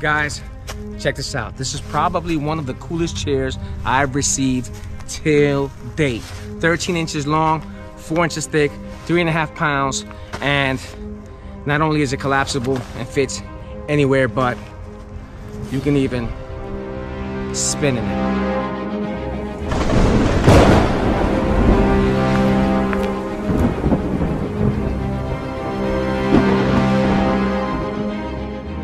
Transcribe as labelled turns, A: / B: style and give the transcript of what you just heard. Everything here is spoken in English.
A: Guys, check this out. This is probably one of the coolest chairs I've received till date. 13 inches long, four inches thick, three and a half pounds, and not only is it collapsible and fits anywhere, but you can even spin in it.